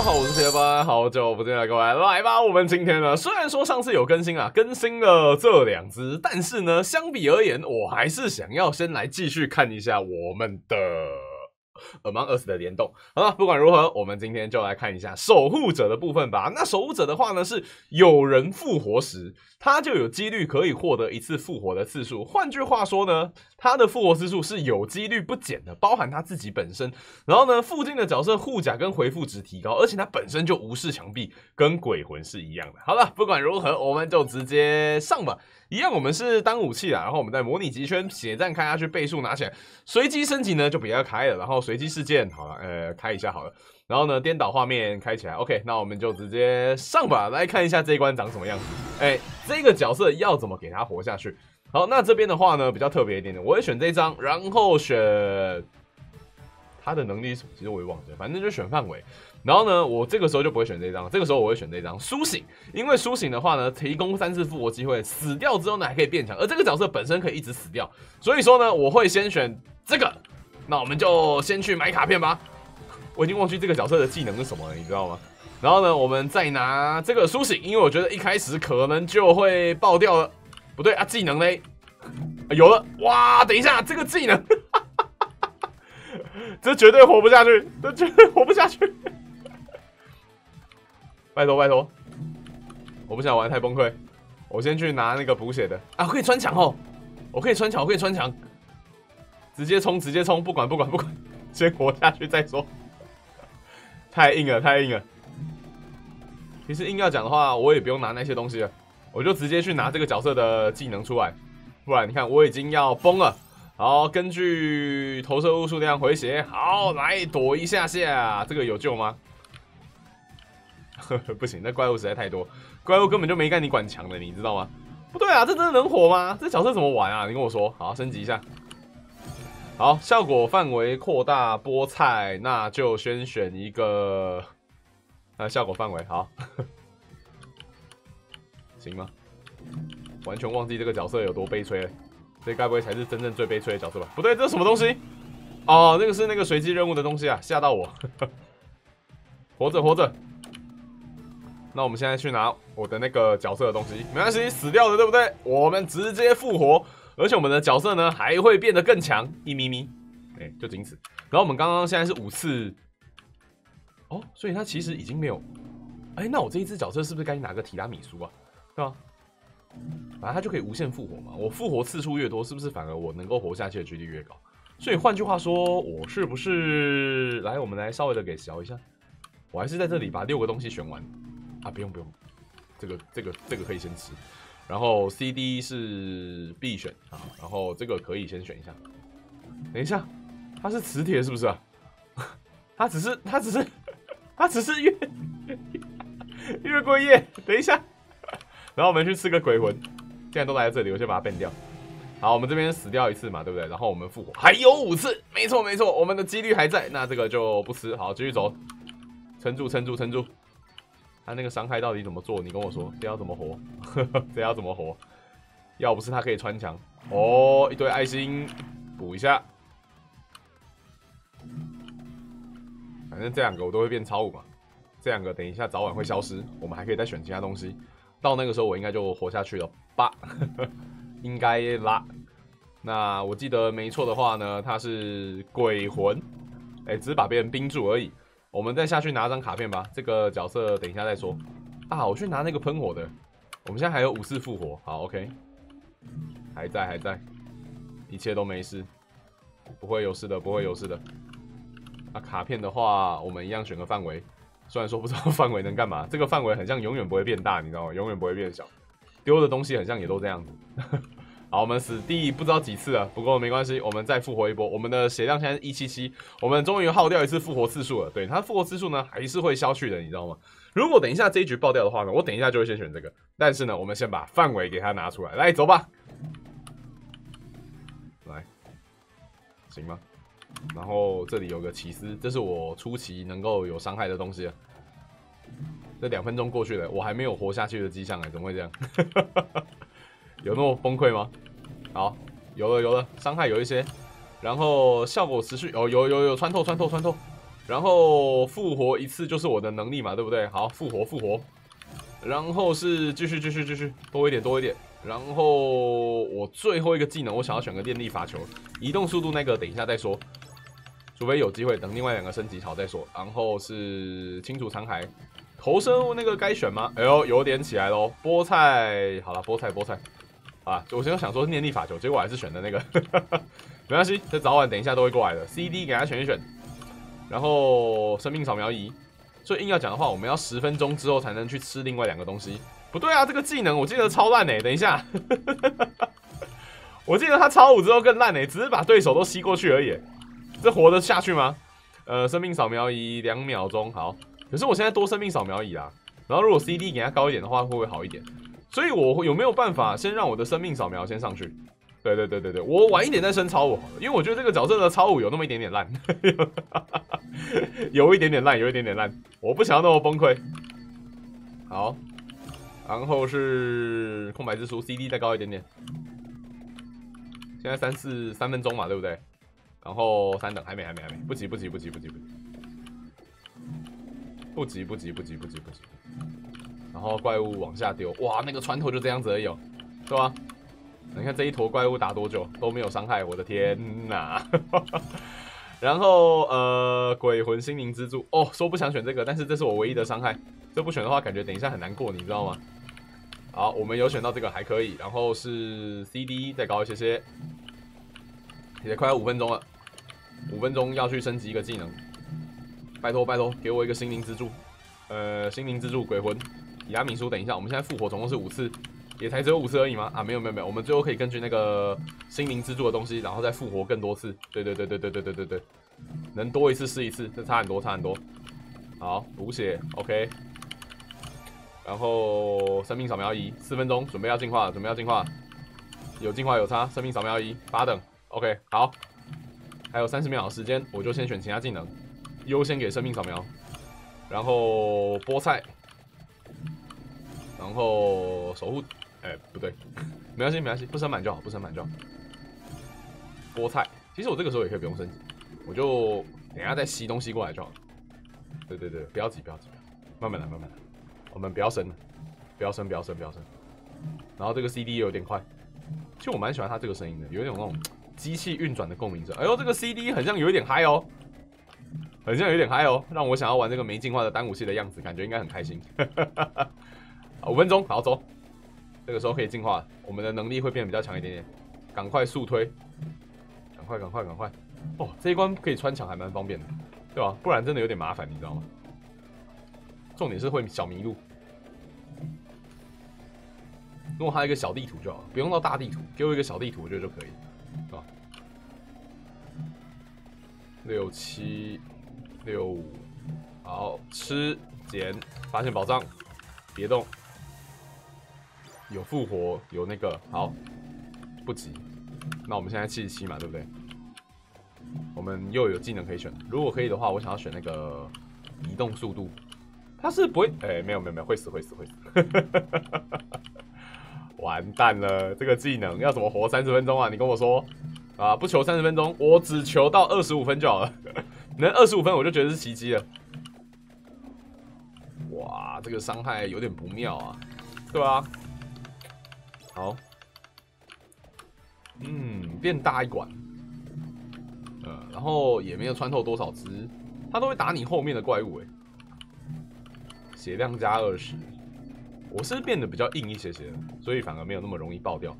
家好，我是铁八，好久不见了，各位来吧。我们今天呢，虽然说上次有更新啊，更新了这两只，但是呢，相比而言，我还是想要先来继续看一下我们的。Among Us 的联动，好了，不管如何，我们今天就来看一下守护者的部分吧。那守护者的话呢，是有人复活时，他就有几率可以获得一次复活的次数。换句话说呢，他的复活次数是有几率不减的，包含他自己本身。然后呢，附近的角色护甲跟回复值提高，而且他本身就无视墙壁，跟鬼魂是一样的。好了，不管如何，我们就直接上吧。一样，我们是当武器啊，然后我们在模拟极圈血战开下去，倍数拿起来，随机升级呢就不要开了，然后随机事件好了，呃，开一下好了，然后呢颠倒画面开起来，OK，那我们就直接上吧，来看一下这一关长什么样子。哎，这个角色要怎么给他活下去？好，那这边的话呢比较特别一点点，我会选这张，然后选他的能力，其实我也忘记了，反正就选范围。然后呢，我这个时候就不会选这张，这个时候我会选这张苏醒，因为苏醒的话呢，提供三次复活机会，死掉之后呢还可以变强，而这个角色本身可以一直死掉，所以说呢，我会先选这个。那我们就先去买卡片吧。我已经忘记这个角色的技能是什么了，你知道吗？然后呢，我们再拿这个苏醒，因为我觉得一开始可能就会爆掉了。不对啊，技能嘞，有了！哇，等一下，这个技能，这绝对活不下去，这绝对活不下去。拜托拜托，我不想玩太崩溃，我先去拿那个补血的。啊，可以穿墙哦，我可以穿墙，我可以穿墙，直接冲直接冲，不管不管不管，先活下去再说。太硬了太硬了，其实硬要讲的话，我也不用拿那些东西了，我就直接去拿这个角色的技能出来，不然你看我已经要崩了。好，根据投射物数量回血，好来躲一下下，这个有救吗？不行，那怪物实在太多，怪物根本就没干你管强的，你知道吗？不对啊，这真的能活吗？这角色怎么玩啊？你跟我说。好，升级一下。好，效果范围扩大菠菜，那就先选一个。啊，效果范围好，行吗？完全忘记这个角色有多悲催了，这该不会才是真正最悲催的角色吧？不对，这是什么东西？哦，那个是那个随机任务的东西啊，吓到我。活着，活着。那我们现在去拿我的那个角色的东西，没关系，死掉了对不对？我们直接复活，而且我们的角色呢还会变得更强一咪咪，哎，就仅此。然后我们刚刚现在是五次，哦，所以他其实已经没有，哎，那我这一只角色是不是该拿个提拉米苏啊？对吧？反正他就可以无限复活嘛，我复活次数越多，是不是反而我能够活下去的几率越高？所以换句话说，我是不是来，我们来稍微的给小一下，我还是在这里把六个东西选完。啊，不用不用，这个这个这个可以先吃，然后 C D 是必选啊，然后这个可以先选一下。等一下，它是磁铁是不是啊？它只是它只是 它只是月月桂叶。等一下，然后我们去吃个鬼魂，现在都来这里，我先把它变掉。好，我们这边死掉一次嘛，对不对？然后我们复活还有五次，没错没错，我们的几率还在，那这个就不吃。好，继续走，撑住撑住撑住。他那个伤害到底怎么做？你跟我说，这要怎么活？这要怎么活？要不是他可以穿墙哦，一堆爱心补一下。反正这两个我都会变超五嘛，这两个等一下早晚会消失，我们还可以再选其他东西。到那个时候我应该就活下去了吧？应该啦。那我记得没错的话呢，他是鬼魂，哎，只是把别人冰住而已。我们再下去拿张卡片吧。这个角色等一下再说啊。我去拿那个喷火的。我们现在还有五次复活，好，OK，还在还在，一切都没事，不会有事的，不会有事的。啊，卡片的话，我们一样选个范围。虽然说不知道 范围能干嘛，这个范围很像永远不会变大，你知道吗？永远不会变小。丢的东西很像也都这样子。好，我们死第不知道几次了，不过没关系，我们再复活一波。我们的血量现在是一七七，我们终于耗掉一次复活次数了。对，它复活次数呢还是会消去的，你知道吗？如果等一下这一局爆掉的话呢，我等一下就会先选这个。但是呢，我们先把范围给它拿出来，来走吧，来，行吗？然后这里有个奇思，这是我初期能够有伤害的东西。这两分钟过去了，我还没有活下去的迹象哎，怎么会这样？有那么崩溃吗？好，有了有了，伤害有一些，然后效果持续，哦有有有穿透穿透穿透，然后复活一次就是我的能力嘛，对不对？好，复活复活，然后是继续继续继续多一点多一点，然后我最后一个技能我想要选个电力发球，移动速度那个等一下再说，除非有机会等另外两个升级好再说。然后是清除残骸，投生物那个该选吗？哎呦，有点起来喽，菠菜好了，菠菜菠菜。啊！我先想说念力法球，结果还是选的那个，没关系，这早晚等一下都会过来的。CD 给他选一选，然后生命扫描仪。所以硬要讲的话，我们要十分钟之后才能去吃另外两个东西。不对啊，这个技能我记得超烂哎！等一下，我记得他超五之后更烂哎，只是把对手都吸过去而已。这活得下去吗？呃，生命扫描仪两秒钟，好。可是我现在多生命扫描仪啦，然后如果 CD 给他高一点的话，会不会好一点？所以，我有没有办法先让我的生命扫描先上去？对对对对对，我晚一点再升超五，因为我觉得这个角色的超五有那么一点点烂，有一点点烂，有一点点烂，我不想要那么崩溃。好，然后是空白之书，CD 再高一点点。现在三四三分钟嘛，对不对？然后三等，还没还没还没，不急不急不急不急不急，不急不急不急不急不急。然后怪物往下丢，哇，那个船头就这样子而已，对吧？你看这一坨怪物打多久都没有伤害，我的天哪！然后呃，鬼魂心灵支柱，哦，说不想选这个，但是这是我唯一的伤害，这不选的话，感觉等一下很难过，你知道吗？好，我们有选到这个还可以，然后是 CD 再高一些些，也快要五分钟了，五分钟要去升级一个技能，拜托拜托，给我一个心灵支柱，呃，心灵支柱鬼魂。亚米书，等一下，我们现在复活总共是五次，也才只有五次而已吗？啊，没有没有没有，我们最后可以根据那个心灵支柱的东西，然后再复活更多次。对对对对对对对对对，能多一次是一次，这差很多差很多。好，补血，OK。然后生命扫描仪，四分钟，准备要进化，准备要进化，有进化有差，生命扫描仪八等，OK。好，还有三十秒时间，我就先选其他技能，优先给生命扫描，然后菠菜。然后守护，哎，不对，没关系，没关系，不升满就好，不升满就好。菠菜，其实我这个时候也可以不用升级，我就等下再吸东西过来就好。对对对，不要急，不要急，慢慢来，慢慢来。我们不要升了，不要升，不要升，不要升。然后这个 CD 也有点快，其实我蛮喜欢它这个声音的，有一种那种机器运转的共鸣声。哎呦，这个 CD 很像有一点嗨哦，很像有点嗨哦，让我想要玩这个没进化的单武器的样子，感觉应该很开心。啊五分钟，好走。这个时候可以进化，我们的能力会变得比较强一点点。赶快速推，赶快，赶快，赶快！哦，这一关可以穿墙，还蛮方便的，对吧？不然真的有点麻烦，你知道吗？重点是会小迷路。如果还有一个小地图就好，不用到大地图，给我一个小地图，我觉得就可以，是吧？六七六五，好吃捡，发现宝藏，别动。有复活，有那个好，不急。那我们现在七十七嘛，对不对？我们又有技能可以选。如果可以的话，我想要选那个移动速度。他是不会，哎，没有没有没有，会死会死会死。完蛋了，这个技能要怎么活三十分钟啊？你跟我说啊，不求三十分钟，我只求到二十五分就好了。能二十五分，我就觉得是奇迹了。哇，这个伤害有点不妙啊，对吧？好，嗯，变大一管，呃，然后也没有穿透多少只，它都会打你后面的怪物，哎，血量加二十，我是变得比较硬一些些，所以反而没有那么容易爆掉，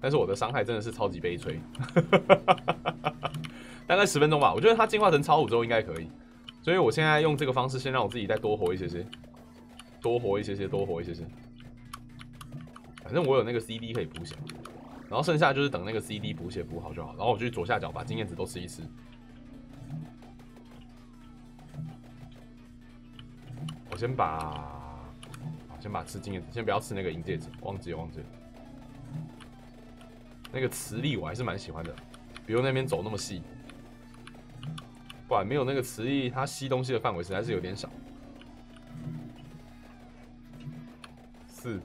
但是我的伤害真的是超级悲催，大概十分钟吧，我觉得它进化成超五之后应该可以，所以我现在用这个方式先让我自己再多活一些些，多活一些些，多活一些些。反正我有那个 CD 可以补血，然后剩下就是等那个 CD 补血补好就好。然后我去左下角把经验值都吃一吃。我先把，先把吃经验，先不要吃那个银戒指，忘记忘记。那个磁力我还是蛮喜欢的，比如那边走那么细，不然没有那个磁力，它吸东西的范围实在是有点少。四。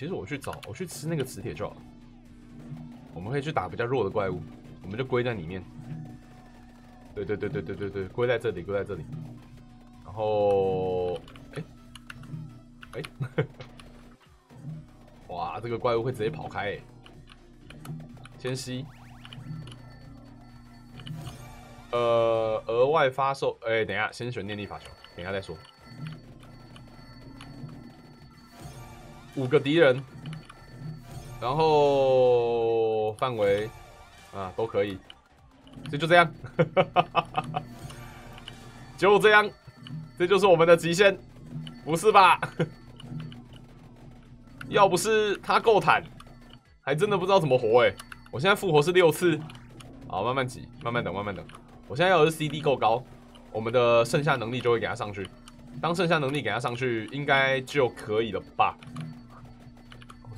其实我去找，我去吃那个磁铁就好。我们可以去打比较弱的怪物，我们就归在里面。对对对对对对对，归在这里，归在这里。然后，哎哎，哇，这个怪物会直接跑开诶！先吸，呃，额外发售，哎，等下，先选念力法球，等下再说。五个敌人，然后范围啊都可以，这就这样，就这样，这就是我们的极限，不是吧？要不是他够坦，还真的不知道怎么活哎！我现在复活是六次，好，慢慢挤，慢慢等，慢慢等。我现在要的是 CD 够高，我们的剩下能力就会给他上去。当剩下能力给他上去，应该就可以了吧？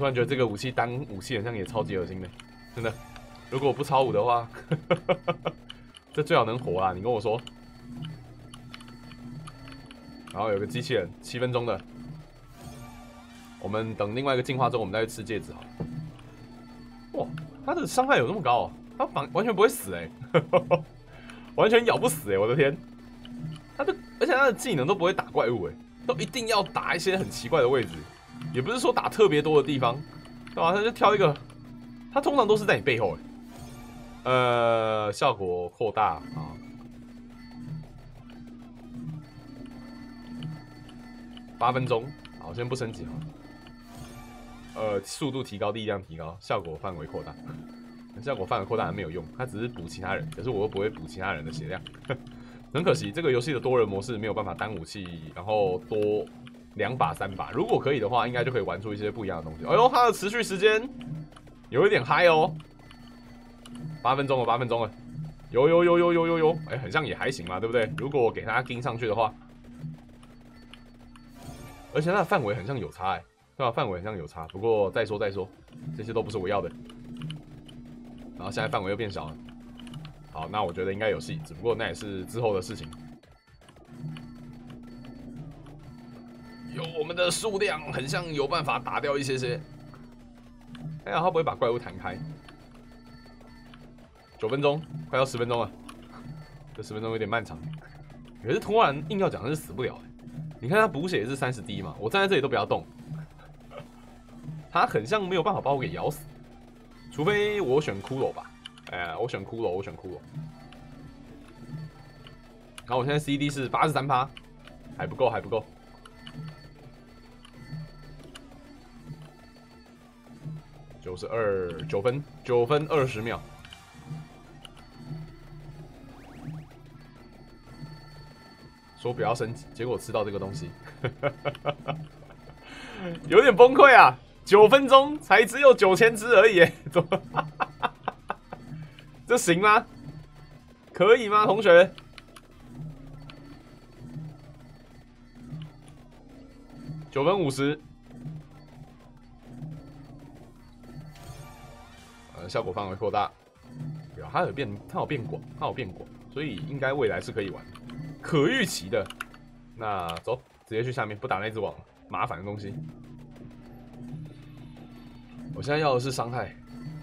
突然觉得这个武器当武器好像也超级恶心的，真的。如果我不超五的话，这最好能活啊！你跟我说。然后有个机器人，七分钟的。我们等另外一个进化之后，我们再去吃戒指好。哇，他的伤害有那么高？他完完全不会死哎，完全咬不死哎！我的天，他的而且他的技能都不会打怪物哎，都一定要打一些很奇怪的位置。也不是说打特别多的地方，对吧？他就挑一个，他通常都是在你背后，哎，呃，效果扩大啊，八分钟，好，先不升级啊，呃，速度提高，力量提高，效果范围扩大，效果范围扩大还没有用，它只是补其他人，可是我又不会补其他人的血量，很可惜，这个游戏的多人模式没有办法单武器，然后多。两把三把，如果可以的话，应该就可以玩出一些不一样的东西。哎呦，它的持续时间有一点嗨哦，八分钟了，八分钟了，有有有有有有有，哎，很像也还行嘛，对不对？如果我给它盯上去的话，而且它的范围很像有差，哎，对吧？范围很像有差，不过再说再说，这些都不是我要的。然后现在范围又变小了，好，那我觉得应该有戏，只不过那也是之后的事情。有我们的数量，很像有办法打掉一些些。哎呀，他不会把怪物弹开。九分钟，快要十分钟了。这十分钟有点漫长。可是突然硬要讲，是死不了。你看他补血是三十滴嘛，我站在这里都不要动。他很像没有办法把我给咬死，除非我选骷髅吧。哎，我选骷髅，我选骷髅。然后我现在 CD 是八十三趴，还不够，还不够。九十二九分，九分二十秒。说不要升级，结果吃到这个东西，有点崩溃啊！九分钟才只有九千只而已，怎么？这行吗？可以吗，同学？九分五十。效果范围扩大，有它有变，它有变广，它有变广，所以应该未来是可以玩，可预期的。那走，直接去下面，不打那只网，麻烦的东西。我现在要的是伤害，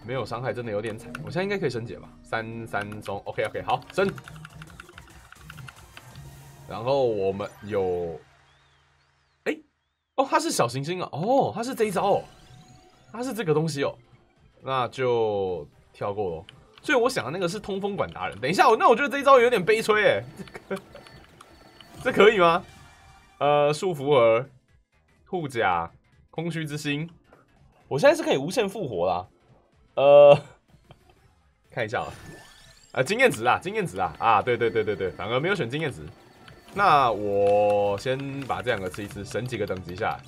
没有伤害真的有点惨。我现在应该可以升解吧？三三中，OK OK，好升。然后我们有，哎，哦，它是小行星啊，哦，它是这一招哦，它是这个东西哦。那就跳过喽。所以我想的那个是通风管达人。等一下，我那我觉得这一招有点悲催哎，这可以吗？呃，束缚耳、护甲、空虚之心，我现在是可以无限复活啦。呃，看一下啊，啊，经验值啊，经验值啊，啊，对对对对对，反而没有选经验值。那我先把这两个吃一吃，省几个等级下来。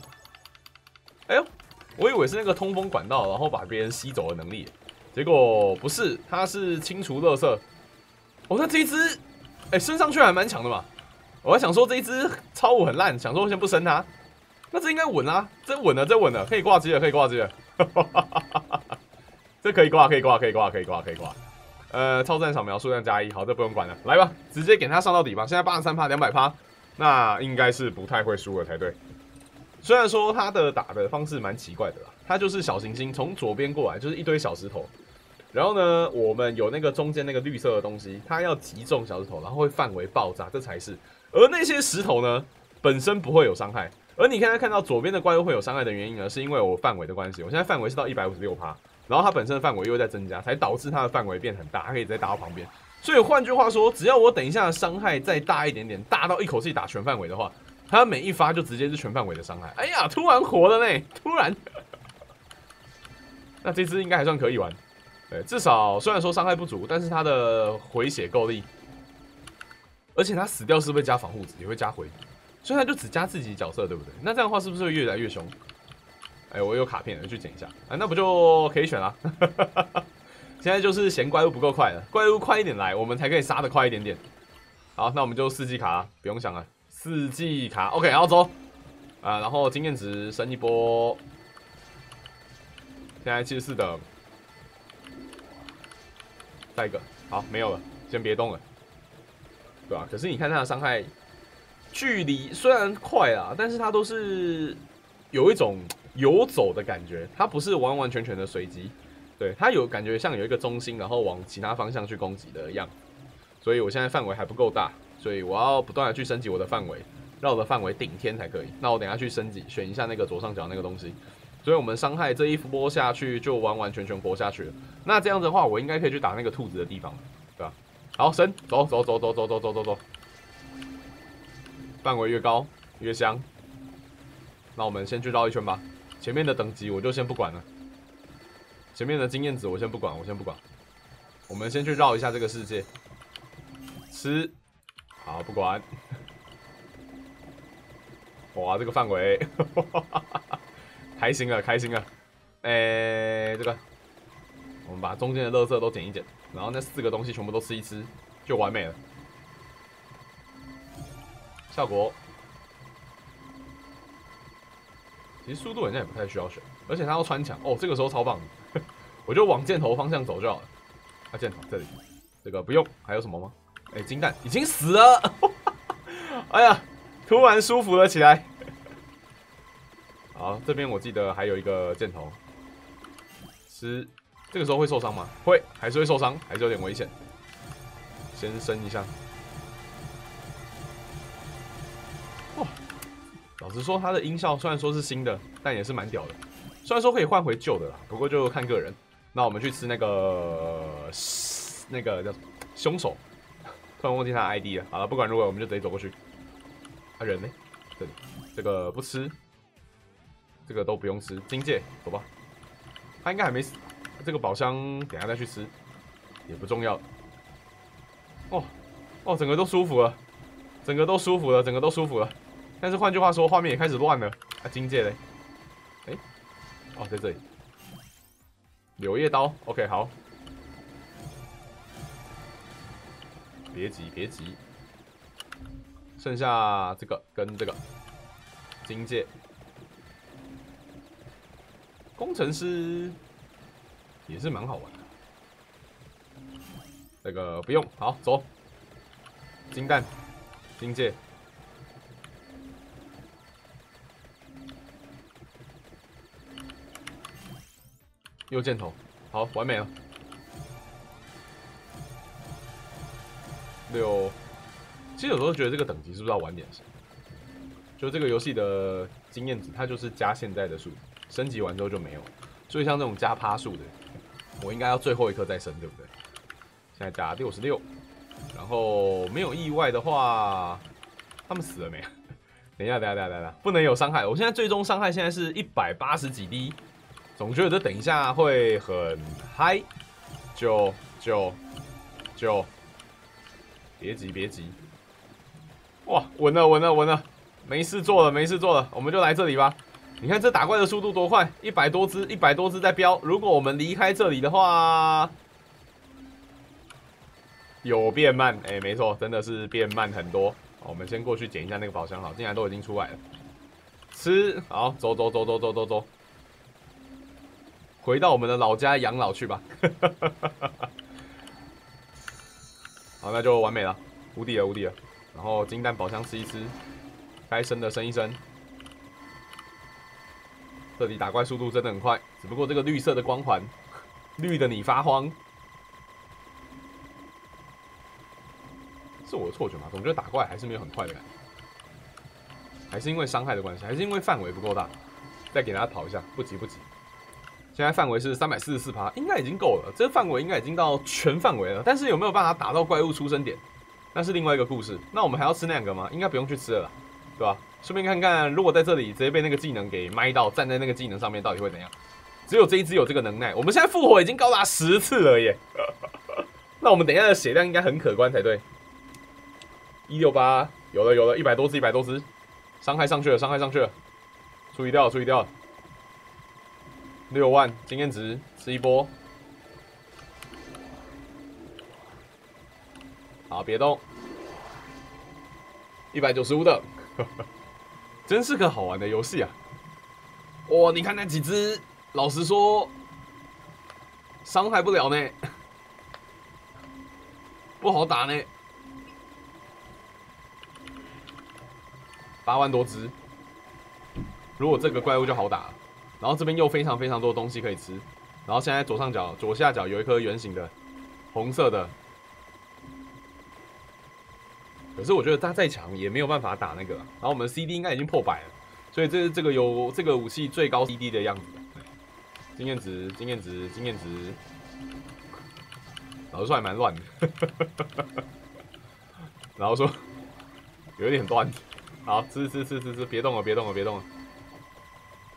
哎呦！我以为是那个通风管道，然后把别人吸走的能力，结果不是，它是清除垃圾。哦，那这一只，哎，升上去还蛮强的嘛。我还想说这一只超五很烂，想说先不升它。那这应该稳啊，这稳了，这稳了，可以挂机了，可以挂机了。这可以挂，可以挂，可以挂，可以挂，可以挂。呃，超战扫描数量加一，好，这不用管了，来吧，直接给他上到底吧。现在八十三趴，两百趴，那应该是不太会输了才对。虽然说他的打的方式蛮奇怪的啦，他就是小行星从左边过来，就是一堆小石头，然后呢，我们有那个中间那个绿色的东西，它要击中小石头，然后会范围爆炸，这才是。而那些石头呢，本身不会有伤害。而你现在看到左边的怪物会有伤害的原因呢，是因为我范围的关系。我现在范围是到一百五十六趴，然后它本身的范围又在增加，才导致它的范围变很大，它可以直接打到旁边。所以换句话说，只要我等一下伤害再大一点点，大到一口气打全范围的话，它每一发就直接是全范围的伤害。哎呀，突然活了呢！突然，那这只应该还算可以玩。对，至少虽然说伤害不足，但是它的回血够力，而且它死掉是会加防护值，也会加回，所以它就只加自己角色，对不对？那这样的话是不是会越来越凶？哎，我有卡片，去捡一下。哎，那不就可以选了？现在就是嫌怪物不够快了，怪物快一点来，我们才可以杀的快一点点。好，那我们就四季卡，不用想了，四季卡，OK，然后走。啊，然后经验值升一波，现在七十四的，再一个，好，没有了，先别动了，对吧？可是你看它的伤害距离虽然快啊，但是它都是有一种游走的感觉，它不是完完全全的随机。对它有感觉像有一个中心，然后往其他方向去攻击的样，所以我现在范围还不够大，所以我要不断的去升级我的范围，绕的范围顶天才可以。那我等下去升级，选一下那个左上角那个东西，所以我们伤害这一波下去就完完全全活下去了。那这样子的话，我应该可以去打那个兔子的地方了，对吧？好，升，走走走走走走走走走，范围越高越香。那我们先去绕一圈吧，前面的等级我就先不管了。前面的经验值我先不管，我先不管。我们先去绕一下这个世界，吃，好不管。哇，这个范围，开心了，开心了。哎，这个，我们把中间的垃圾都捡一捡，然后那四个东西全部都吃一吃，就完美了。效果，其实速度人家也不太需要选，而且他要穿墙哦，这个时候超棒。我就往箭头方向走就好了。啊，箭头这里，这个不用。还有什么吗？哎，金蛋已经死了。哎呀，突然舒服了起来。好，这边我记得还有一个箭头。吃，这个时候会受伤吗？会，还是会受伤，还是有点危险。先升一下。哇，老实说，它的音效虽然说是新的，但也是蛮屌的。虽然说可以换回旧的啦，不过就看个人。那我们去吃那个那个叫凶手，突然忘记他 ID 了。好了，不管如何，我们就直接走过去。他人呢？这里，这个不吃，这个都不用吃。金戒，走吧。他应该还没死。这个宝箱等下再去吃，也不重要。哦哦，整个都舒服了，整个都舒服了，整个都舒服了。但是换句话说，画面也开始乱了。啊，金戒嘞？哎，哦，在这里。柳叶刀，OK，好。别急，别急。剩下这个跟这个金戒，工程师也是蛮好玩的。这个不用，好走。金蛋，金戒，右箭头，好，完美了。六，其实有时候觉得这个等级是不是要晚点升？就这个游戏的经验值，它就是加现在的数，升级完之后就没有。所以像这种加趴数的，我应该要最后一刻再升，对不对？现在加六十六，然后没有意外的话，他们死了没？等一下，等一下，等一下，等一下，不能有伤害。我现在最终伤害现在是一百八十几滴。总觉得等一下会很嗨，就就就别急别急，哇，稳了稳了稳了，没事做了没事做了，我们就来这里吧。你看这打怪的速度多快，一百多只一百多只在飙。如果我们离开这里的话，有变慢，哎，没错，真的是变慢很多。我们先过去捡一下那个宝箱，好，竟然都已经出来了，吃好，走走走走走走走。回到我们的老家养老去吧。好，那就完美了，无敌了，无敌了。然后金蛋宝箱吃一吃，该升的升一升。这里打怪速度真的很快，只不过这个绿色的光环绿的你发慌，是我的错觉吗？总觉得打怪还是没有很快的感觉，还是因为伤害的关系，还是因为范围不够大？再给大家跑一下，不急不急。现在范围是三百四十四趴，应该已经够了。这个范围应该已经到全范围了，但是有没有办法打到怪物出生点，那是另外一个故事。那我们还要吃那两个吗？应该不用去吃了，对吧？顺便看看，如果在这里直接被那个技能给麦到，站在那个技能上面，到底会怎样？只有这一只有这个能耐。我们现在复活已经高达十次了耶！那我们等一下的血量应该很可观才对。一六八，有了有了，一百多只，一百多只，伤害上去了，伤害上去了，注意掉，注意掉。六万经验值，吃一波。好，别动。一百九十五的，真是个好玩的游戏啊！哇，你看那几只，老实说，伤害不了呢，不好打呢。八万多只，如果这个怪物就好打。然后这边又非常非常多东西可以吃，然后现在左上角左下角有一颗圆形的红色的，可是我觉得它再强也没有办法打那个。然后我们 CD 应该已经破百了，所以这是这个有这个武器最高 CD 的样子。经验值，经验值，经验值，老实说还蛮乱的。然后说有点乱，好吃吃吃吃吃，别动了，别动了，别动了。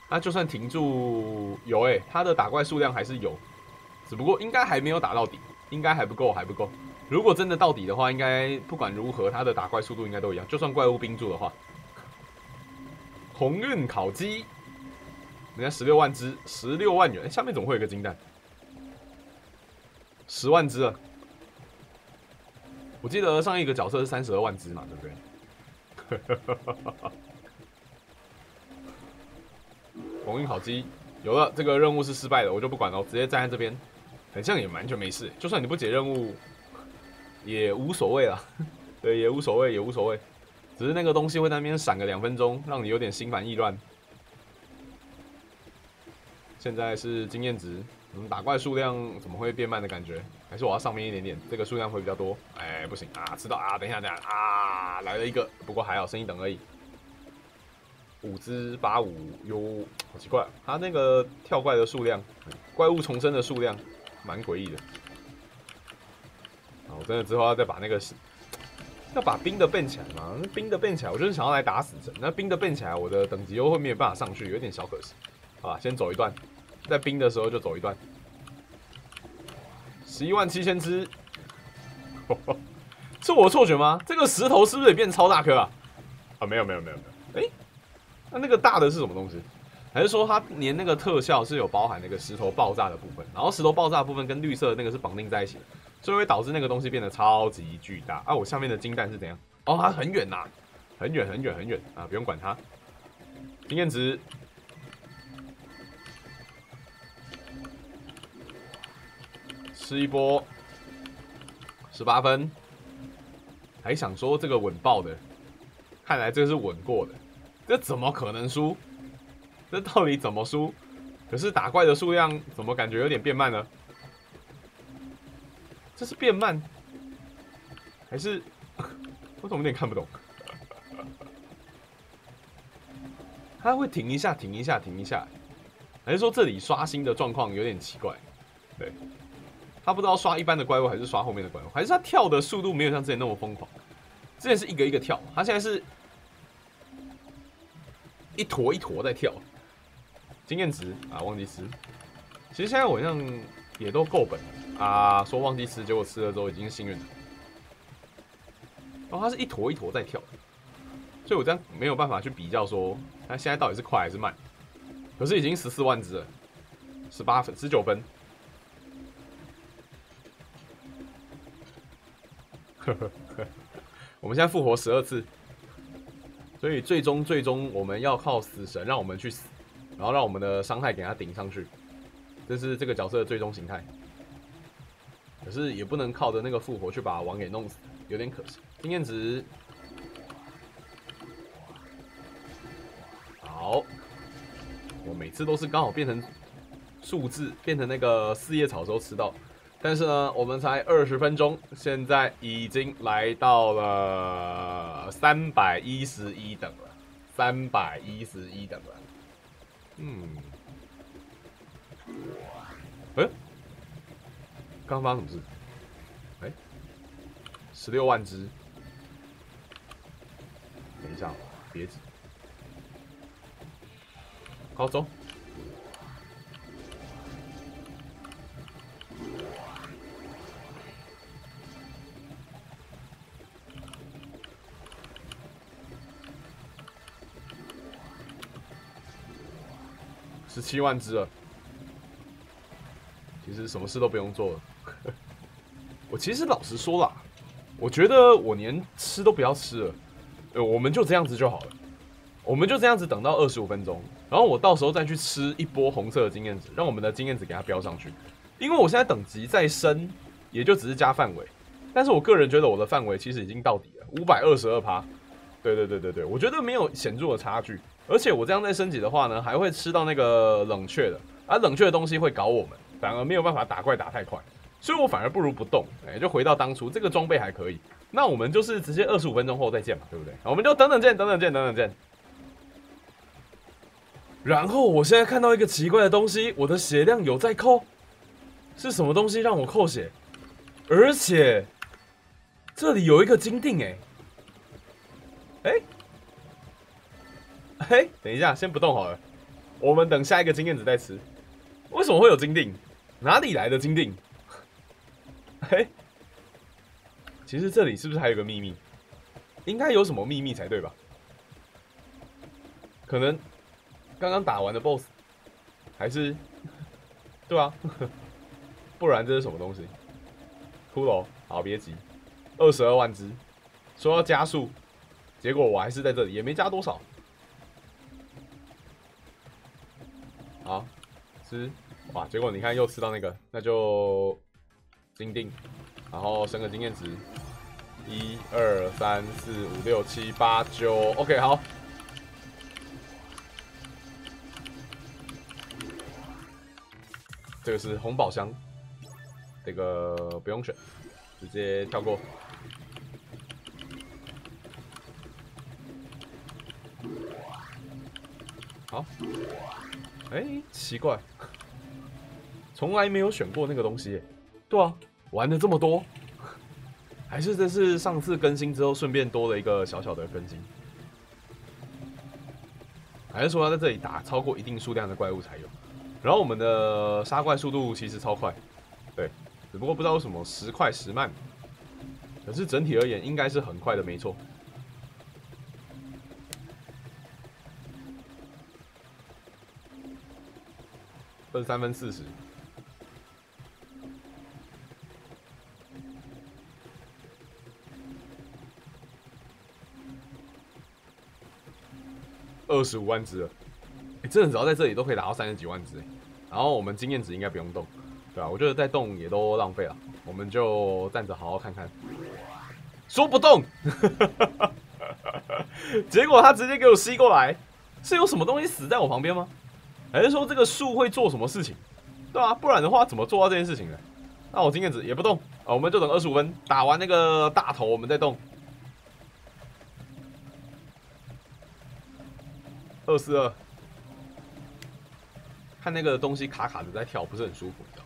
那就算停住有哎，他的打怪数量还是有，只不过应该还没有打到底，应该还不够，还不够。如果真的到底的话，应该不管如何，他的打怪速度应该都一样。就算怪物冰住的话，鸿运烤鸡，人家十六万只，十六万元，下面怎么会有个金蛋？十万只啊，我记得上一个角色是三十二万只嘛，对不对？哈哈哈哈哈红运烤鸡有了，这个任务是失败的，我就不管了，我直接站在这边，很像也完全没事。就算你不解任务，也无所谓了，对，也无所谓，也无所谓。只是那个东西会在那边闪个两分钟，让你有点心烦意乱。现在是经验值，嗯，打怪数量怎么会变慢的感觉？还是我要上面一点点，这个数量会比较多。哎，不行啊，知道啊，等一下，等一下啊，来了一个，不过还好，剩一等而已。五只八五哟，好奇怪，它那个跳怪的数量，怪物重生的数量，蛮诡异的。啊，我真的之后要再把那个，要把冰的变起来嘛？那冰的变起来，我就是想要来打死神。那冰的变起来，我的等级又会没有办法上去，有点小可惜。好吧，先走一段，在冰的时候就走一段。十一万七千只，是我的错觉吗？这个石头是不是也变超大颗啊？啊，没有没有没有没有，哎。那那个大的是什么东西？还是说它连那个特效是有包含那个石头爆炸的部分？然后石头爆炸部分跟绿色的那个是绑定在一起的，所以会导致那个东西变得超级巨大。啊，我下面的金蛋是怎样？哦，它很远呐，很远很远很远啊，不用管它。经验值，吃一波，十八分。还想说这个稳爆的，看来这是稳过的。这怎么可能输？这到底怎么输？可是打怪的数量怎么感觉有点变慢呢？这是变慢，还是 我怎么有点看不懂？他会停一下，停一下，停一下，还是说这里刷新的状况有点奇怪？对，他不知道刷一般的怪物还是刷后面的怪物，还是他跳的速度没有像之前那么疯狂？之前是一个一个跳，他现在是。一坨一坨在跳，经验值啊，忘记吃。其实现在我好像也都够本啊，说忘记吃，结果吃了之后已经是幸运了。哦，它是一坨一坨在跳，所以我这样没有办法去比较说它现在到底是快还是慢。可是已经十四万只了，十八分，十九分。呵呵呵，我们现在复活十二次。所以最终最终我们要靠死神让我们去死，然后让我们的伤害给他顶上去，这是这个角色的最终形态。可是也不能靠着那个复活去把王给弄死，有点可惜。经验值好，我每次都是刚好变成数字变成那个四叶草时候吃到。但是呢，我们才二十分钟，现在已经来到了三百一十一等了，三百一十一等了。嗯，哎，刚发生什么事？哎，十六万只。等一下，别急。好，走。七万只了，其实什么事都不用做了。我其实老实说啦，我觉得我连吃都不要吃了，呃，我们就这样子就好了。我们就这样子等到二十五分钟，然后我到时候再去吃一波红色的经验值，让我们的经验值给它标上去。因为我现在等级再升，也就只是加范围，但是我个人觉得我的范围其实已经到底了，五百二十二趴。对对对对对，我觉得没有显著的差距。而且我这样再升级的话呢，还会吃到那个冷却的，而冷却的东西会搞我们，反而没有办法打怪打太快，所以我反而不如不动，哎，就回到当初这个装备还可以。那我们就是直接二十五分钟后再见嘛，对不对？我们就等等见，等等见，等等见。然后我现在看到一个奇怪的东西，我的血量有在扣，是什么东西让我扣血？而且这里有一个金锭，哎，哎。嘿，等一下，先不动好了。我们等下一个经验值再吃。为什么会有金锭？哪里来的金锭？嘿，其实这里是不是还有个秘密？应该有什么秘密才对吧？可能刚刚打完的 BOSS，还是对啊？不然这是什么东西？骷髅，好，别急，二十二万只，说要加速，结果我还是在这里，也没加多少。好，吃哇！结果你看又吃到那个，那就金锭，然后升个经验值，一二三四五六七八九，OK，好。这个是红宝箱，这个不用选，直接跳过。好。哎，奇怪，从来没有选过那个东西。对啊，玩了这么多，还是这是上次更新之后顺便多了一个小小的更新，还是说要在这里打超过一定数量的怪物才有？然后我们的杀怪速度其实超快，对，只不过不知道为什么时快时慢，可是整体而言应该是很快的，没错。分三分四十，二十五万只。真的只要在这里都可以打到三十几万只。然后我们经验值应该不用动，对吧？我觉得再动也都浪费了，我们就站着好好看看。说不动，结果他直接给我吸过来，是有什么东西死在我旁边吗？还是说这个树会做什么事情，对吧？不然的话怎么做到这件事情呢？那我经验值也不动啊，我们就等二十五分打完那个大头，我们再动。二四二，看那个东西卡卡的在跳，不是很舒服，你知道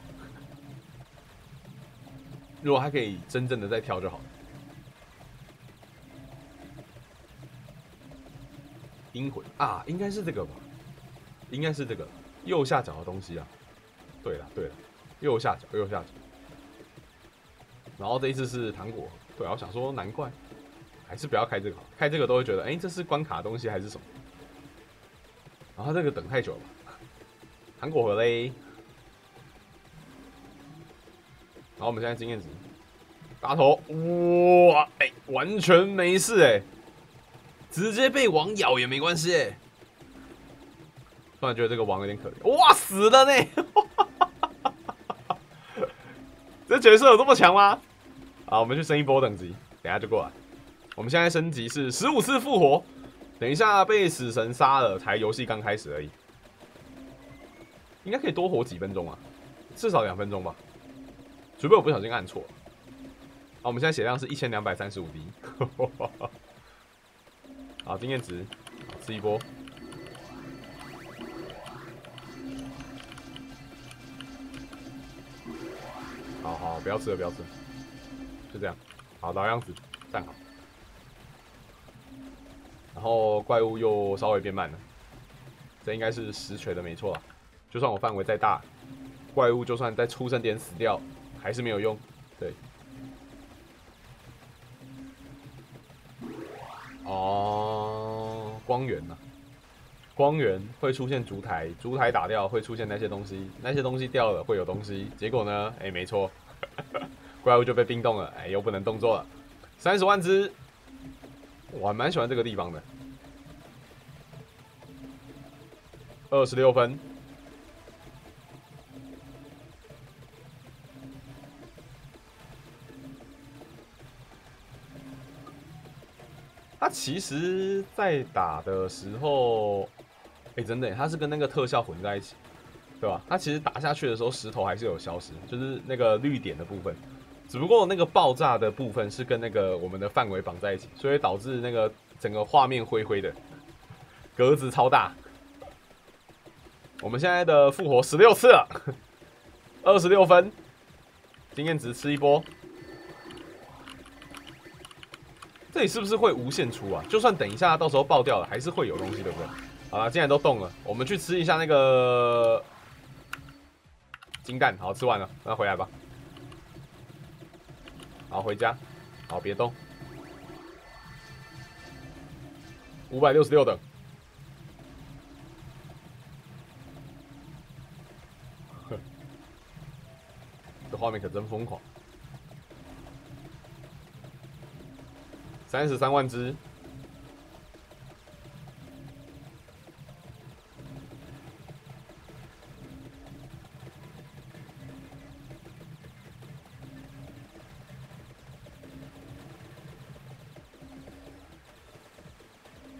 如果还可以真正的在跳就好了。阴魂啊，应该是这个吧。应该是这个右下角的东西啊。对了对了，右下角右下角。然后这一次是糖果，对啊，我想说难怪，还是不要开这个，开这个都会觉得，哎，这是关卡的东西还是什么？然后这个等太久了，糖果盒嘞。然后我们现在经验值，大头，哇，哎，完全没事哎，直接被网咬也没关系哎。突然觉得这个王有点可怜，哇，死了呢！这角色有这么强吗？好，我们去升一波等级，等下就过来。我们现在升级是十五次复活，等一下被死神杀了才游戏刚开始而已。应该可以多活几分钟啊，至少两分钟吧，除非我不小心按错。好，我们现在血量是一千两百三十五滴。好，经验值，吃一波。好好，不要吃了，不要吃了，就这样。好，老样子，站好。然后怪物又稍微变慢了，这应该是实锤的没错。就算我范围再大，怪物就算在出生点死掉，还是没有用。对。哦，光源呐，光源会出现烛台，烛台打掉会出现那些东西，那些东西掉了会有东西。结果呢？哎，没错，怪物就被冰冻了，哎，又不能动作了。三十万只，我还蛮喜欢这个地方的。二十六分。他其实，在打的时候，哎，真的，它是跟那个特效混在一起，对吧？它其实打下去的时候，石头还是有消失，就是那个绿点的部分，只不过那个爆炸的部分是跟那个我们的范围绑在一起，所以导致那个整个画面灰灰的，格子超大。我们现在的复活十六次了，二十六分，经验值吃一波。这里是不是会无限出啊？就算等一下到时候爆掉了，还是会有东西，对不对？好了，既然都动了，我们去吃一下那个金蛋。好，吃完了，那回来吧。好，回家。好，别动。五百六十六等。这画面可真疯狂。三十三万只，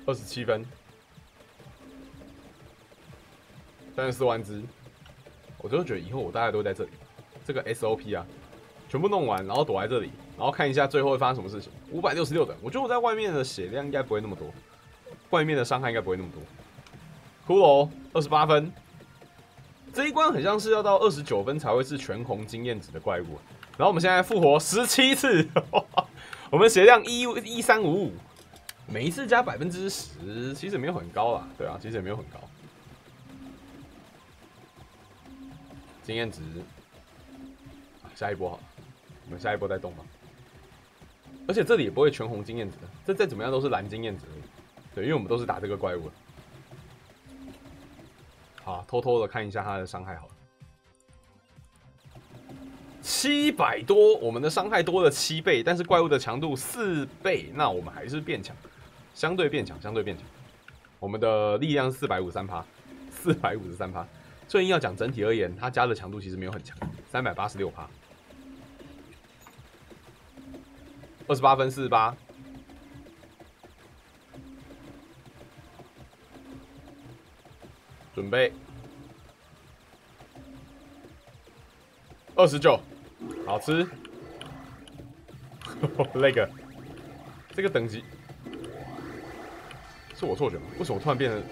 二十七分，三十四万只，我真的觉得以后我大概都在这里，这个 SOP 啊，全部弄完，然后躲在这里。然后看一下最后会发生什么事情。五百六十六的，我觉得我在外面的血量应该不会那么多，外面的伤害应该不会那么多。骷髅二十八分，这一关很像是要到二十九分才会是全红经验值的怪物。然后我们现在复活十七次，我们血量一一三五五，每一次加百分之十，其实没有很高啦。对啊，其实也没有很高。经验值，下一波好，我们下一波再动吧。而且这里也不会全红经验值，这再怎么样都是蓝经验值。对，因为我们都是打这个怪物。好，偷偷的看一下他的伤害，好了，七百多，我们的伤害多了七倍，但是怪物的强度四倍，那我们还是变强，相对变强，相对变强。我们的力量四百五十三趴，四百五十三趴。所以要讲整体而言，它加的强度其实没有很强，三百八十六趴。二十八分四十八，准备二十九，好吃。那个，这个等级是我错觉吗？为什么突然变成？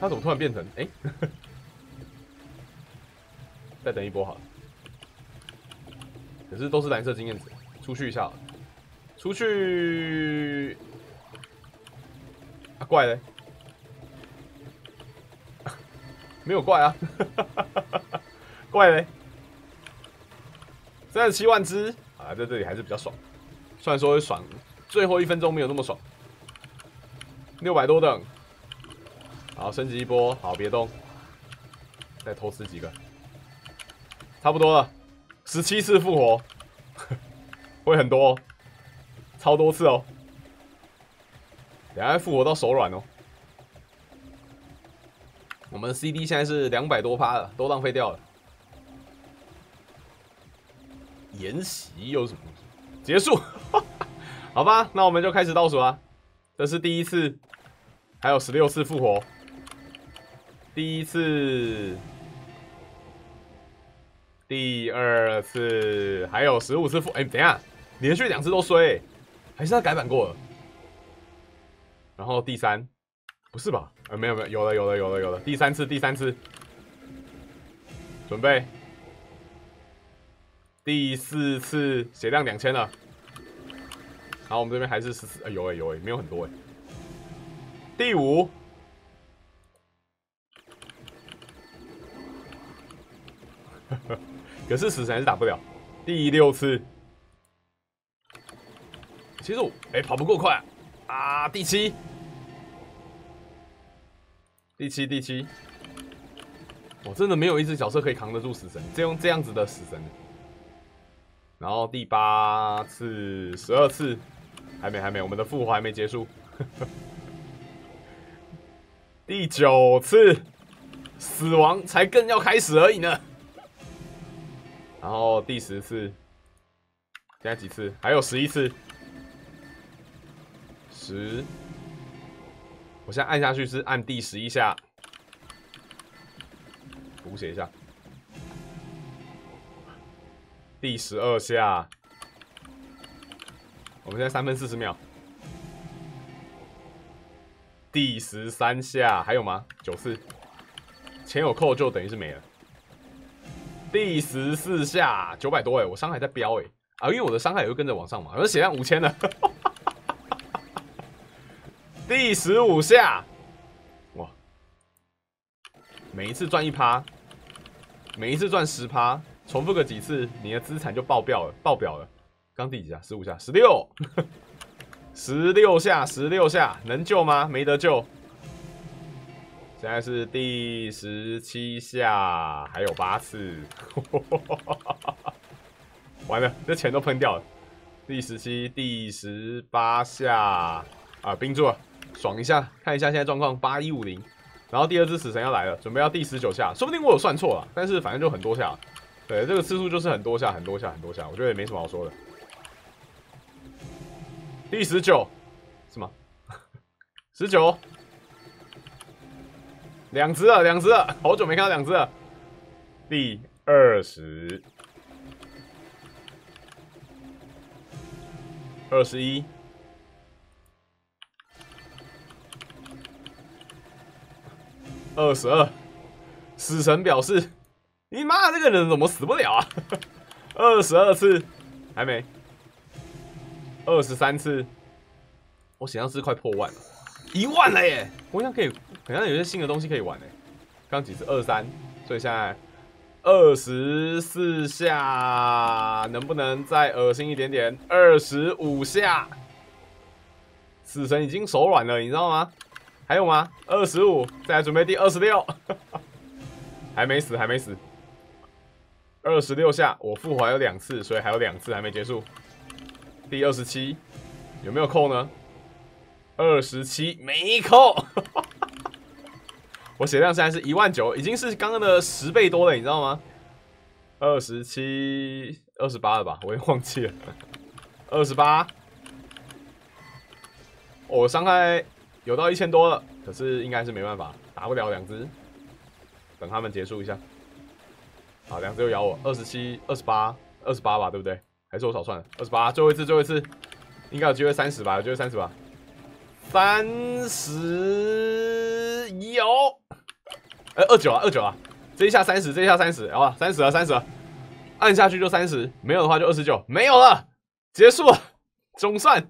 他怎么突然变成？哎，再等一波好了。可是都是蓝色经验值，出去一下。出去，啊怪嘞，没有怪啊，怪嘞，三十七万只啊，在这里还是比较爽，虽然说爽，最后一分钟没有那么爽，六百多等，好升级一波，好别动，再偷吃几个，差不多了，十七次复活，会很多。哦超多次哦，等下复活到手软哦。我们 CD 现在是两百多趴了，都浪费掉了。延袭又是什么东西？结束，好吧，那我们就开始倒数啊。这是第一次，还有十六次复活。第一次，第二次，还有十五次复。哎，等下，连续两次都衰，还是他改版过了？然后第三，不是吧？呃，没有没有，有了有了有了有了，第三次第三次，准备，第四次血量两千了。好，我们这边还是十四，哎有哎有哎，没有很多哎。第五，可是死神还是打不了。第六次，其实我哎跑不够快啊！第七。第七，第七，我真的没有一只角色可以扛得住死神，这用这样子的死神。然后第八次，十二次，还没，还没，我们的复活还没结束。第九次，死亡才更要开始而已呢。然后第十次，现在几次？还有十一次，十。我现在按下去是按第十一下，补写一下，第十二下，我们现在三分四十秒，第十三下还有吗？九次，前有扣就等于是没了。第十四下九百多哎，我伤害在飙哎啊，因为我的伤害也会跟着往上嘛，我血量五千了。第十五下，哇！每一次赚一趴，每一次赚十趴，重复个几次，你的资产就爆表了，爆表了。刚第几下？十五下，十六，十六下，十六下，能救吗？没得救。现在是第十七下，还有八次，完了，这钱都喷掉了。第十七、第十八下，啊，冰住了。爽一下，看一下现在状况，八一五零，然后第二只死神要来了，准备要第十九下，说不定我有算错了，但是反正就很多下，对，这个次数就是很多下，很多下，很多下，我觉得也没什么好说的。第十九，什么？十九，两只了，两只了，好久没看到两只了。第二十，二十一。二十二，死神表示：“你妈这个人怎么死不了啊？” 二十二次，还没。二十三次，我血量是快破万了，一万了耶！我想可以，好像有些新的东西可以玩诶。刚几次二三，所以现在二十四下，能不能再恶心一点点？二十五下，死神已经手软了，你知道吗？还有吗？二十五，再来准备第二十六，还没死，还没死。二十六下，我复活有两次，所以还有两次还没结束。第二十七，有没有扣呢？二十七没扣。我血量现在是一万九，已经是刚刚的十倍多了，你知道吗？二十七，二十八了吧？我也忘记了。二十八，我伤害。有到一千多了，可是应该是没办法，打不了两只，等他们结束一下。好，两只又咬我，二十七、二十八、二十八吧，对不对？还是我少算了，二十八，最后一次，最后一次，应该有机会三十吧？有机会三十吧？三十有，哎，二九啊，二九啊，这一下三十，这一下三十，好吧，三十了，三十了，按下去就三十，没有的话就二十九，没有了，结束，总算。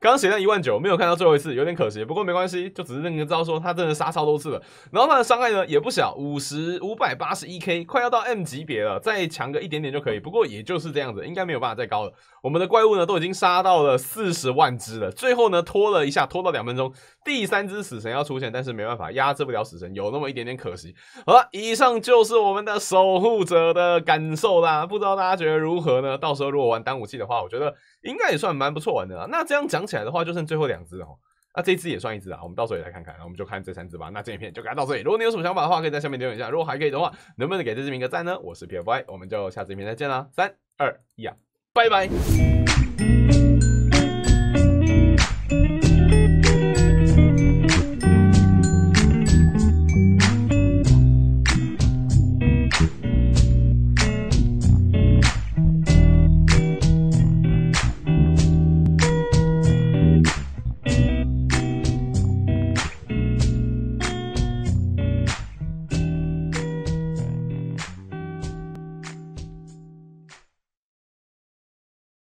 刚刚血量一万九，没有看到最后一次，有点可惜。不过没关系，就只是认个招，说他真的杀超多次了。然后他的伤害呢也不小，五十五百八十一 K，快要到 M 级别了，再强个一点点就可以。不过也就是这样子，应该没有办法再高了。我们的怪物呢都已经杀到了四十万只了，最后呢拖了一下，拖到两分钟，第三只死神要出现，但是没办法压制不了死神，有那么一点点可惜。好了，以上就是我们的守护者的感受啦，不知道大家觉得如何呢？到时候如果玩单武器的话，我觉得。应该也算蛮不错玩的啦。那这样讲起来的话，就剩最后两只哦。那这一只也算一只啊。我们到时候也来看看，那我们就看这三只吧。那这一片就给它到这里。如果你有什么想法的话，可以在下面留言一下。如果还可以的话，能不能给这支名个赞呢？我是 PFY，我们就下次影片再见啦。三二一啊，拜拜。